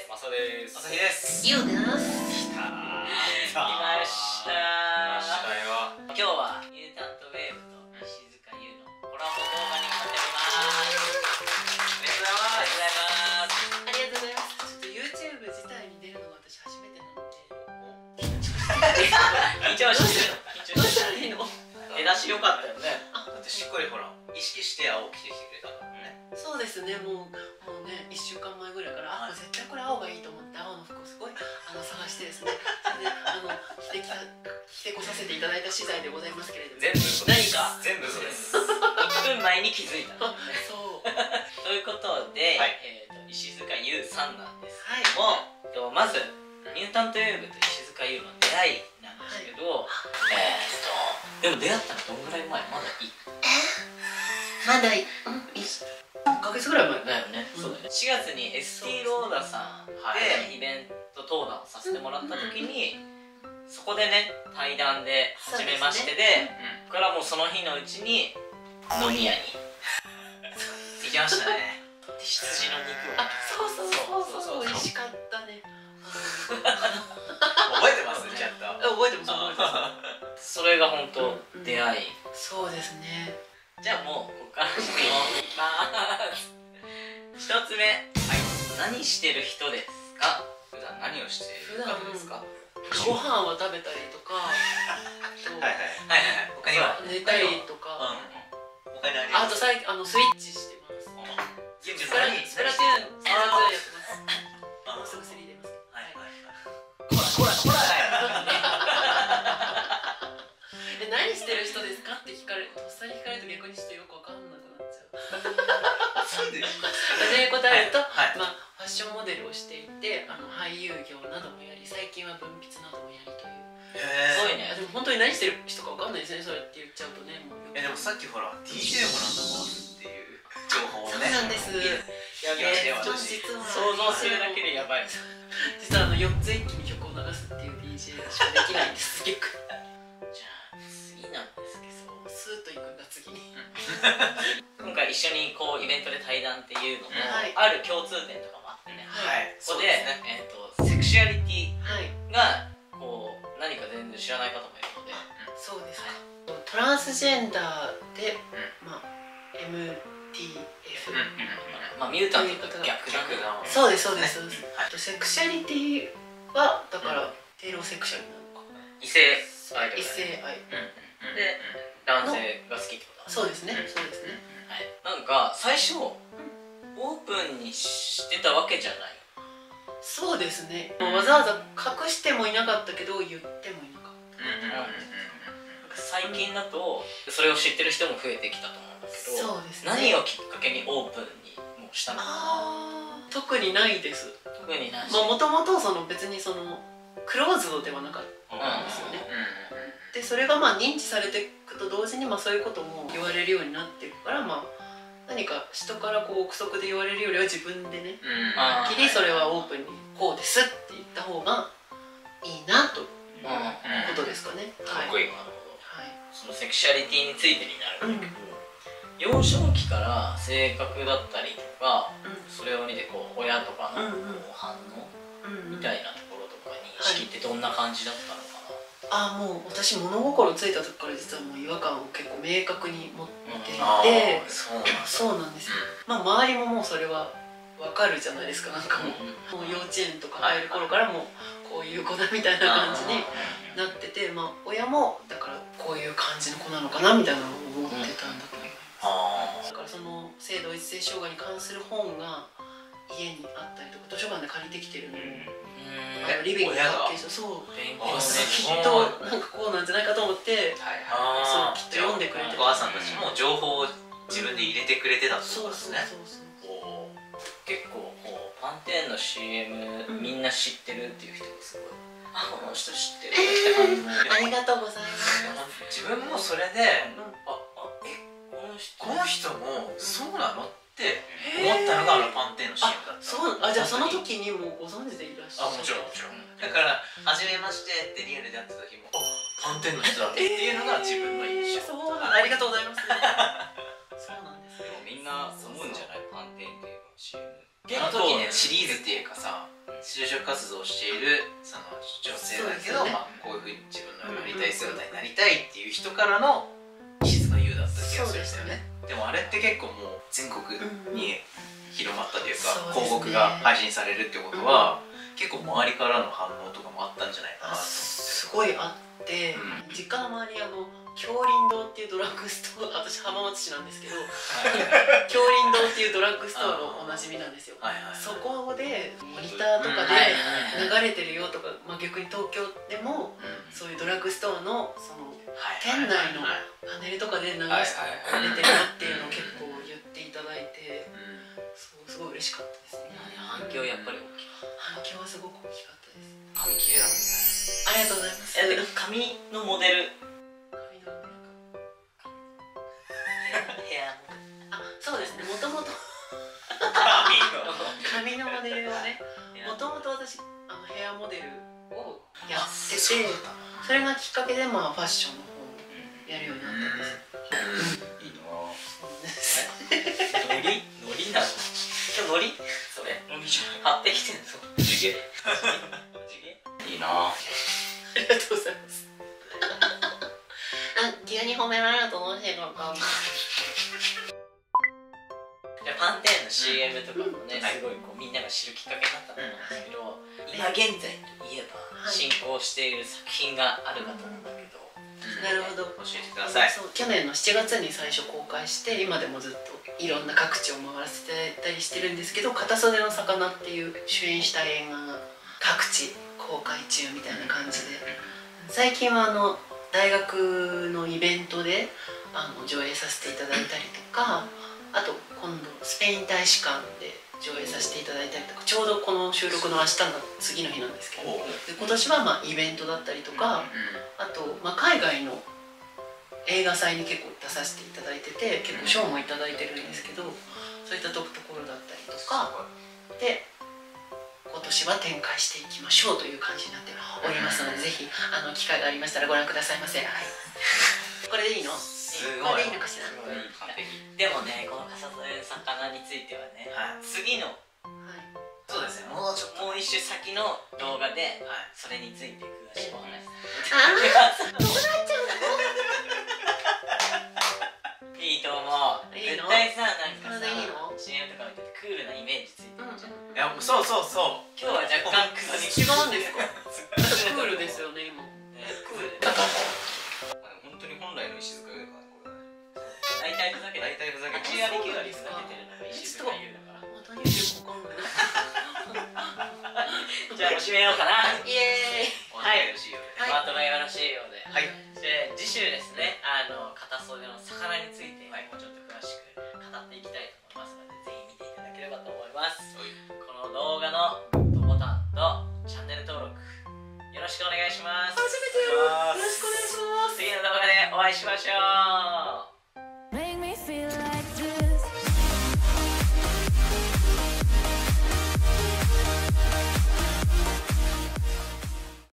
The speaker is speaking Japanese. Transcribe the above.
です。マサです。朝日です。ゆうです。来た来ました。来ましたよ。今日はミュータントウェーブと石塚優のコラボ動画になっております。ありがとうございます。ありがとうございます。ちょっと YouTube 自体に出るのが私初めてなので。緊張してる緊張し。し。てたらいいの？出だし。良かったよねだってし。っかりほら意識し。て青着てきてくれたからねそうですね。もうね1週間前ぐらいからあ絶対これ青がいいと思って青の服をすごいあの探してですねそれであの着てきた着てこさせていただいた資材でございますけれども。全部何か？全部そうです。1分前に気づいた。そう。ということで、はい、えーと、石塚優さんなんですけども、はい、まずミュータントヨーブと石塚優の出会いなんですけど、はい、えー、っとでも出会ったのどんぐらい前？まだいい？えまだ1月に ST ローダさんではい。イベント登壇をさせてもらった時に、そこでね対談で初めましてでうここからもうその日のうちに飲み屋に。ん行きましたね。羊の肉を。あ、そうそうそうそうそう。美味しかったね。覚えてます？ちゃんと。あ覚えてます覚えてます。それが本当うん。出会い、そうですね。じゃあもうここから質問いきます一つ目、はい、何してる人ですか？普段何をしている方ですか？ご飯は食べたりとか、はいはい。はいはい他には？寝たりとか、うん他にあります？あと最近あのスイッチしてます。スプラトゥーンスプラトゥーンそうです。で答えると、はい。まあファッションモデルをしていて、あの俳優業などもやり、最近は文筆などもやりという。すごいね。あでも本当に何してる人かわかんないですね。そうやって言っちゃうとね、もう。えでもさっきほら DJ もなんと回すっていう情報をそうねなんです。やべえちょっと実は。想像するだけでやばい。実はあの4つ一気に曲を流すっていう DJ しかできないんです結構 じゃあ次なんですけど。スーッと行くんだ次に一緒にこうイベントで対談っていうのも、はい。ある共通点とかもあってね、はい。ここでえー、とセクシュアリティはい。がこう何か全然知らない方もいるので。そうですか。トランスジェンダーで、まあ MTF、まあミュータントと逆逆のそうですそうですそうです、はい。セクシャリティはだから、テイローセクシャルなのか。異性アイドル異性愛。で男性が好きってことだ。そうですね、うん。そうですねはい、なんか最初オープンにしてたわけじゃない。そうですね、もうわざわざ隠してもいなかったけど言ってもいなかっ最近だとそれを知ってる人も増えてきたと思うんだたけどそうですね。何をきっかけにオープンにもうしたの？か特にないです。特になし、まあもともとその別にそのクローズドではなかったうんんですよね、でそれがまあ認知されていくと同時にまあそういうことも言われるようになっていくからまあ何か人からこう憶測で言われるよりは自分でねあはっきりそれはオープンにこうですって言った方がいいなといううんことですかね、はい。かっこいいなるほどはい。そのセクシャリティについてになるんだけど、幼少期から性格だったりとかそれを見てこう親とかの反応うんうん。みたいなところとか認識ってどんな感じだったのかあもう私物心ついた時から実はもう違和感を結構明確に持っていて、そうなんだそうなんですよ、まあ周りももうそれはわかるじゃないですかなんかもう,、もう幼稚園とか入る頃からもうこういう子だみたいな感じになってて、まあ、親もだからこういう感じの子なのかなみたいなのを思ってたんだと思います、あだからその性同一性障害に関する本が家にあったり書館で借りてきてるのを、なあのリビングに発見してそう。きっとなんかこうなんじゃないかと思ってはいそうあきっと読んでくれてお母さんたちも情報を自分で入れてくれてたってことですね。結構こうパンテーンの CM、うん。みんな知ってるっていう人がすごい。あこの人知ってる。って感じのありがとうございます、自分もそれでうん。ああえこの人この人もそうなの？って思ったのがあのパンテーンの CM だった。そうあじゃあその時にもうご存知でいらっしゃるあもちろんもちろん。だから「はじめまして」ってリアルで会った時も「あパンテーンの人だ」っていうのが自分の印象。そうなんだ。ありがとうございます。そうなんですよ。みんな思うんじゃない？パンテーンっていうか CM あの時ねシリーズっていうかさ就職活動をしているその女性だけど、ね。まあ、こういうふうに自分のなりたい姿になりたいっていう人からの石塚優だった気がするんですよねでもあれって結構もう全国に広まったというか、広告が配信されるってことは、結構周りからの反応とかもあったんじゃないかなあとすごいあって、うん。実家の周りあの京林堂っていうドラッグストア私浜松市なんですけど京林堂っていうドラッグストアのおなじみなんですよ。そこでモニターとかで流れてるよとか、まあ、逆に東京でもうん。そういうドラッグストアのそのはい。店内のはいパネルとかで流はいしてはいはい出てるよっていうのを結構言っていただいてうん。そうすごい嬉しかったですね。反響やっぱり大きい。反響はすごく大きかったです。髪綺麗だもんねありがとうございます。髪のモデル？髪の毛ヘアあそうですね。もともと。髪の。モデルをねもともと私あのヘアモデル。をやっててそれがきっかけでまあファッションの方をやるようになじゃない買ってきてんぞ地毛？いいな。ありがとうございます。あ急に褒められるとどうしていいのかじゃあパンテーンの CM とかもね、はいすごいこうみんなが知るきっかけになったと思うんですけど、い。今現在といえばはい。進行している作品があるかと思うん。だけど、なるほど。教えてください。去年の7月に最初公開して今でもずっといろんな各地を回らせていただいたりしてるんですけど「片袖の魚」っていう主演した映画が各地公開中みたいな感じで。最近はあの大学のイベントであの上映させていただいたりとかあと今度スペイン大使館で上映させていただいたりとかちょうどこの収録の明日の次の日なんですけど今年はまあイベントだったりとか、あと、まあ、海外の映画祭に結構出させていただいてて結構賞もいただいてるんですけどそういったところだったりとかで今年は展開していきましょうという感じになっておりますのでぜひあの機会がありましたらご覧くださいませ、はい、これでいいの？すごい。これでいいのかしら？すごい完璧。でもねこの笠添の魚についてはね、はい。次のはい。そうですね。もうちょっと。もう一周先の動画ではい。それについて詳しくお話しあどうなっちゃういいと思う。いいの？絶対さなんかいいの？さ CM とか見ててクールなイメージついてるじゃん、の、いやそうそうそう。今日は若干クールに違うんですかククールですよね今。ねクールだと思う本当に本来の石塚優だからこれ。大体ふざけて大体ふざけて8割9割ふざけてるのが石塚優だからまた言うてもわかんない。じゃあもう締めようかな。イエーイ。お願いよろしいよう。ではい。まとめよろしいについてもうちょっと詳しく語っていきたいと思いますのでぜひ見ていただければと思います。はい。この動画のグッドボタンとチャンネル登録よろしくお願いします。初めてやるよろしくお願いします。次の動画でお会いしましょう